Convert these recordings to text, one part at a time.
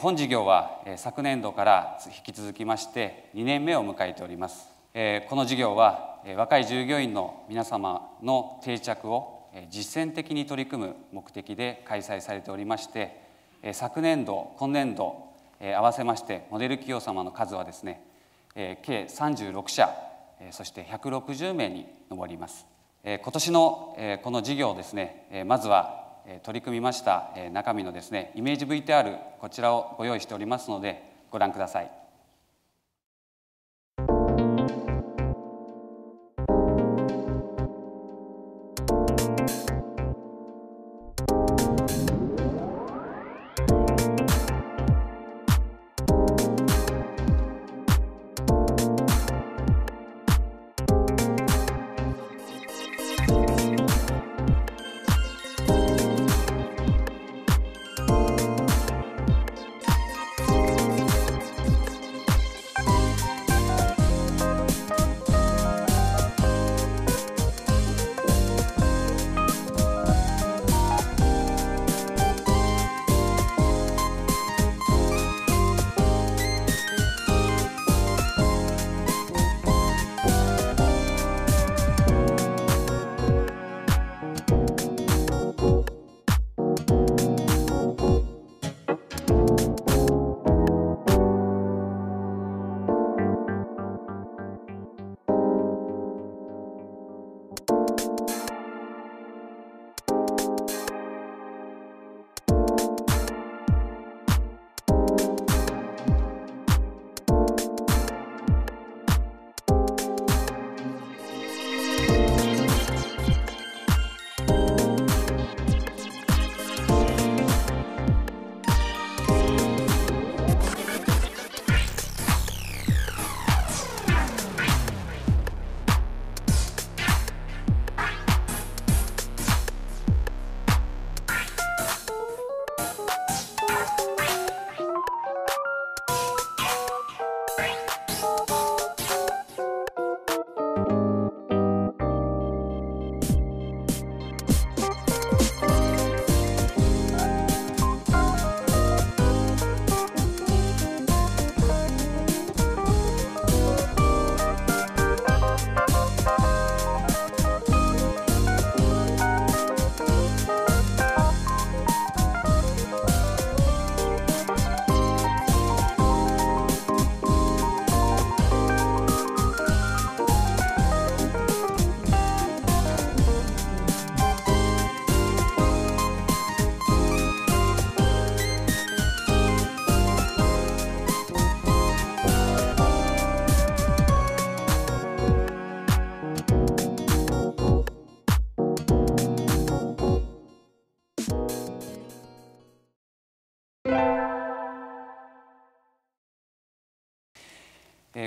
本事業は昨年度から引き続きまして2年目を迎えております。この事業は若い従業員の皆様の定着を実践的に取り組む目的で開催されておりまして昨年度今年度合わせましてモデル企業様の数はですね計36社そして160名に上ります。今年のこの事業ですねまずは取り組みました中身のですねイメージ VTR こちらをご用意しておりますのでご覧ください。you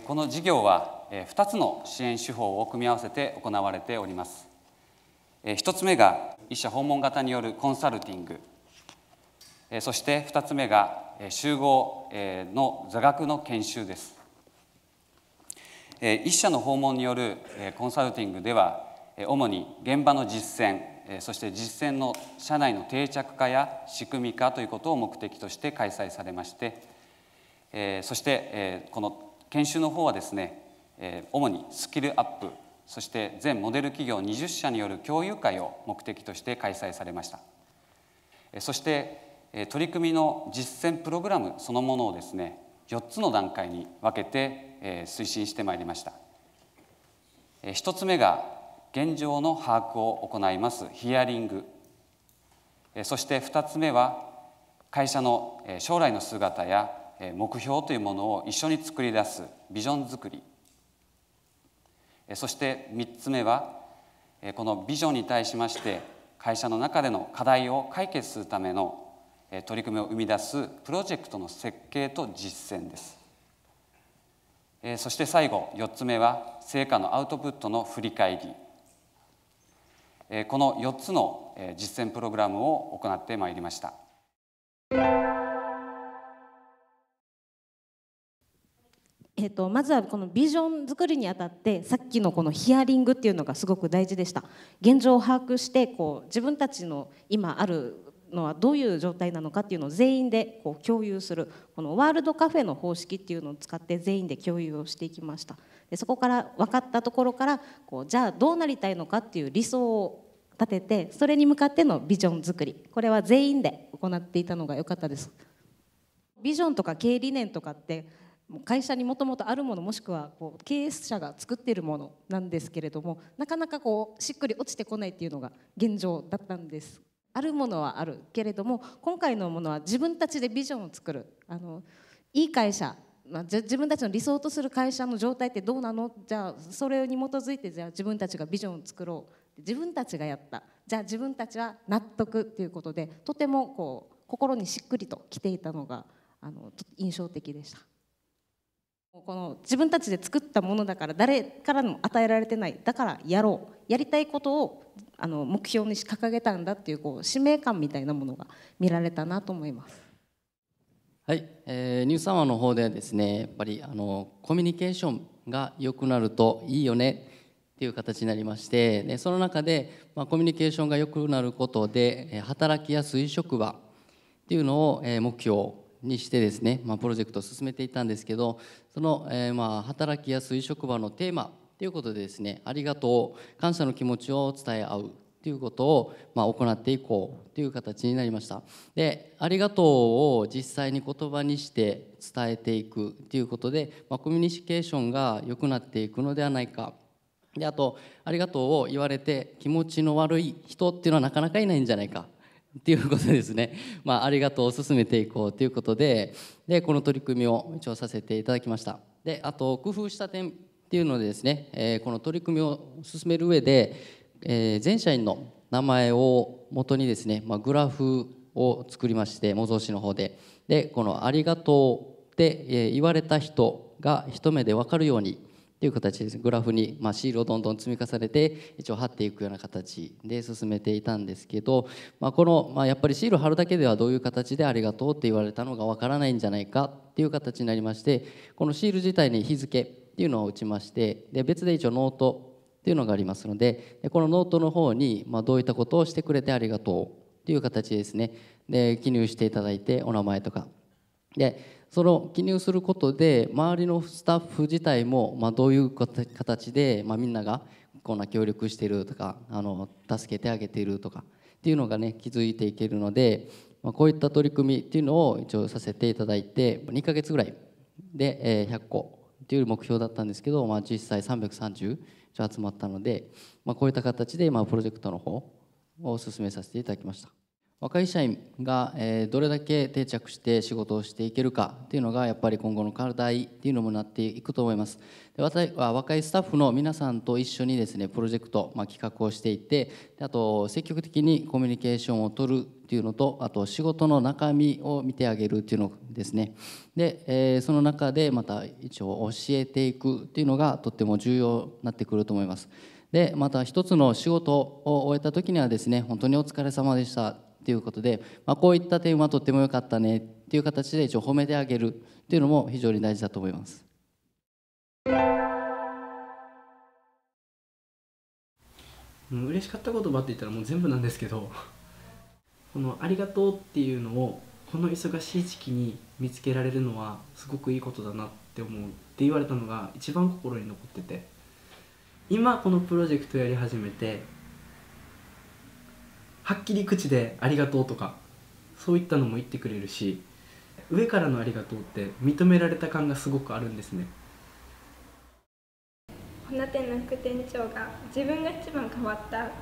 この事業は2つの支援手法を組み合わせて行われております。1つ目が一社訪問型によるコンサルティング。そして2つ目が集合の座学の研修です。一社の訪問によるコンサルティングでは主に現場の実践そして実践の社内の定着化や仕組み化ということを目的として開催されましてそしてこの研修の方はですね主にスキルアップそして全モデル企業20社による共有会を目的として開催されました。そして取り組みの実践プログラムそのものをですね4つの段階に分けて推進してまいりました。1つ目が現状の把握を行いますヒアリング。そして2つ目は会社の将来の姿や目標というものを一緒に作り出すビジョン作り。そして3つ目はこのビジョンに対しまして会社の中での課題を解決するための取り組みを生み出すプロジェクトの設計と実践です。そして最後4つ目は成果のアウトプットの振り返り。この4つの実践プログラムを行ってまいりました。えーと、まずはこのビジョン作りにあたってさっきのこのヒアリングっていうのがすごく大事でした。現状を把握してこう自分たちの今あるのはどういう状態なのかっていうのを全員でこう共有するこのワールドカフェの方式っていうのを使って全員で共有をしていきました。でそこから分かったところからこうじゃあどうなりたいのかっていう理想を立ててそれに向かってのビジョン作り。これは全員で行っていたのが良かったです。ビジョンとか経営理念とかって会社にもともとあるものもしくはこう経営者が作っているものなんですけれどもなかなかこうしっくり落ちてこないっていうのが現状だったんです。あるものはあるけれども今回のものは自分たちでビジョンを作る。あのいい会社、まあ、自分たちの理想とする会社の状態ってどうなの？じゃあそれに基づいてじゃあ自分たちがビジョンを作ろう。自分たちがやった。じゃあ自分たちは納得っていうことでとてもこう心にしっくりときていたのがあの印象的でした。この自分たちで作ったものだから誰からも与えられてない。だからやろう。やりたいことをあの目標に掲げたんだっていうこう使命感みたいなものが見られたなと思います。はい、えー、ニューサマーの方ではですねやっぱりあのコミュニケーションが良くなるといいよねっていう形になりましてでその中で、まあ、コミュニケーションが良くなることで働きやすい職場っていうのを目標にしてですね、まあ、プロジェクトを進めていたんですけどその、えー、まあ働きやすい職場のテーマということでですねありがとう感謝の気持ちを伝え合うということを、まあ、行っていこうという形になりました。でありがとうを実際に言葉にして伝えていくということで、まあ、コミュニケーションが良くなっていくのではないか。であと「ありがとう」を言われて気持ちの悪い人っていうのはなかなかいないんじゃないか。っていうことですね、まあ、ありがとうを進めていこうということででこの取り組みを一応させていただきました。であと工夫した点っていうのでですね、えー、この取り組みを進める上で、えー、全社員の名前を元にですね、まあ、グラフを作りまして模造紙の方で。でこの「ありがとう」って言われた人が一目で分かるようにという形です。グラフに、まあ、シールをどんどん積み重ねて一応貼っていくような形で進めていたんですけど、まあ、この、まあ、やっぱりシール貼るだけではどういう形でありがとうって言われたのがわからないんじゃないかっていう形になりましてこのシール自体に日付っていうのを打ちましてで別で一応ノートっていうのがありますのでこのノートの方に、ま、どういったことをしてくれてありがとうっていう形ですね。で記入していただいてお名前とか。でその記入することで周りのスタッフ自体も、まあ、どういう形で、まあ、みんながこんな協力しているとかあの助けてあげているとかっていうのがね気づいていけるので、まあ、こういった取り組みっていうのを一応させていただいて2ヶ月ぐらいで100個っていう目標だったんですけど、まあ、実際330集まったので、まあ、こういった形で、まあ、プロジェクトの方を進めさせていただきました。若い社員がどれだけ定着して仕事をしていけるかっていうのがやっぱり今後の課題っていうのもなっていくと思います。で私は若いスタッフの皆さんと一緒にですねプロジェクト、まあ、企画をしていってあと積極的にコミュニケーションを取るっていうのとあと仕事の中身を見てあげるっていうのですね。で、え、その中でまた一応教えていくっていうのがとっても重要になってくると思います。でまた一つの仕事を終えた時にはですね本当にお疲れ様でしたっていうことで、まあ、こういった点はとっても良かったねっていう形で一応褒めてあげるっていうのも非常に大事だと思います。嬉しかった言葉って言ったらもう全部なんですけどこの「ありがとう」っていうのをこの忙しい時期に見つけられるのはすごくいいことだなって思うって言われたのが一番心に残ってて今このプロジェクトやり始めてはっきり口で「ありがとう」とかそういったのも言ってくれるし上からの「ありがとう」って認められた感がすごくあるんですね。花店の副店長が自分が一番変わったって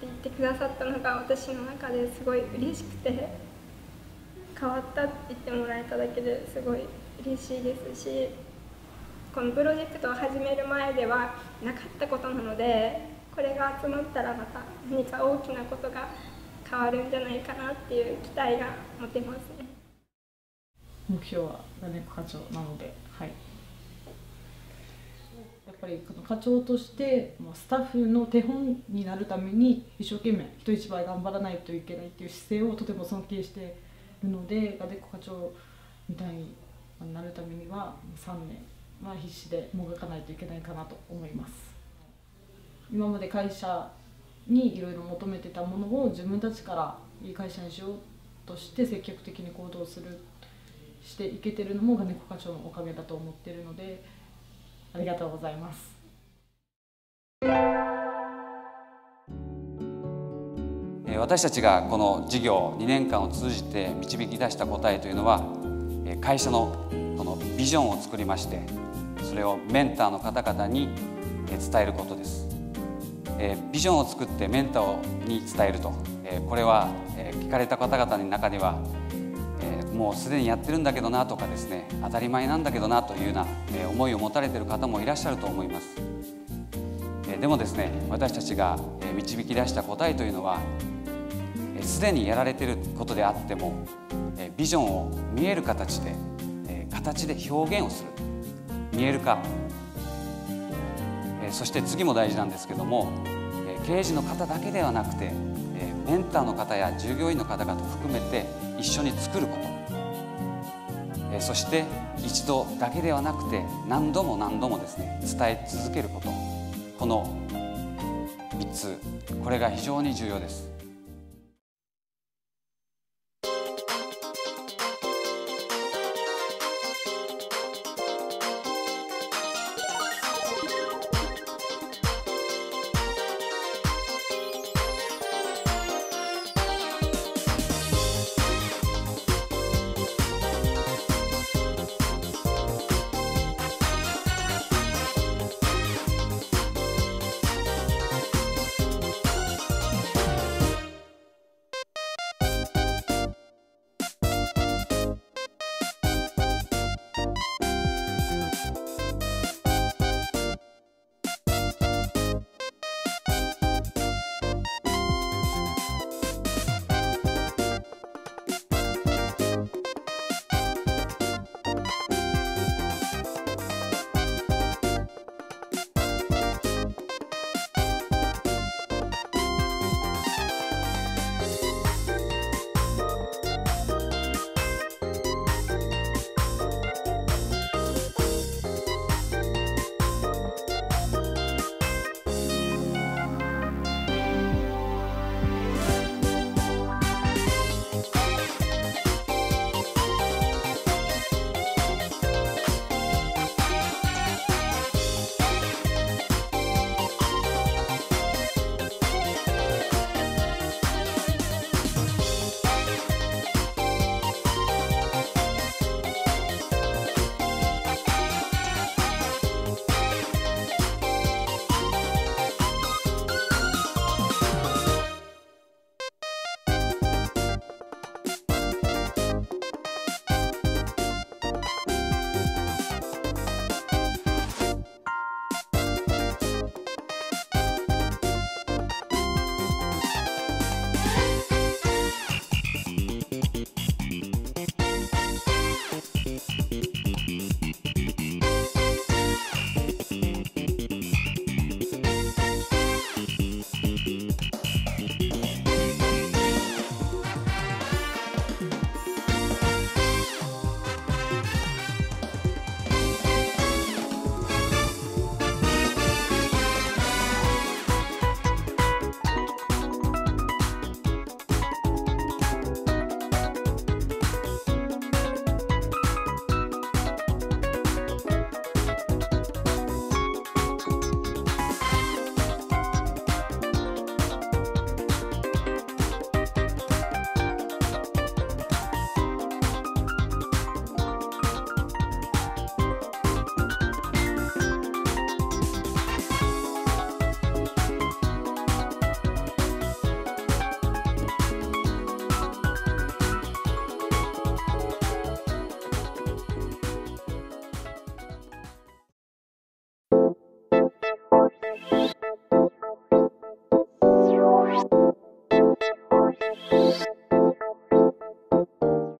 言ってくださったのが私の中ですごい嬉しくて変わったって言ってもらえただけですごい嬉しいですしこのプロジェクトを始める前ではなかったことなのでこれが集まったらまた何か大きなことが変わるんじゃないかなっていう期待が持てますね目標は金子課長なのではいやっぱりこの課長としてスタッフの手本になるために一生懸命人一倍頑張らないといけないっていう姿勢をとても尊敬しているのでガデコ課長みたいになるためには3年は必死でもがかないといけないかなと思います。今まで会社にいろいろ求めてたものを自分たちからいい会社にしようとして積極的に行動するしていけてるのも金子課長のおかげだと思ってるのでありがとうございます。私たちがこの事業2年間を通じて導き出した答えというのは会社のこのビジョンを作りましてそれをメンターの方々に伝えることですえビジョンを作ってメンターに伝えると。えこれはえ聞かれた方々の中にはえもうすでにやってるんだけどなとかですね当たり前なんだけどなというような思いを持たれてる方もいらっしゃると思います。えでもですね私たちが導き出した答えというのはすでにやられてることであってもビジョンを見える形で形で表現をする。見える化。そして次も大事なんですけども経営陣の方だけではなくてメンターの方や従業員の方々含めて一緒に作ること。そして一度だけではなくて何度も何度もですね伝え続けること。この3つ。これが非常に重要です。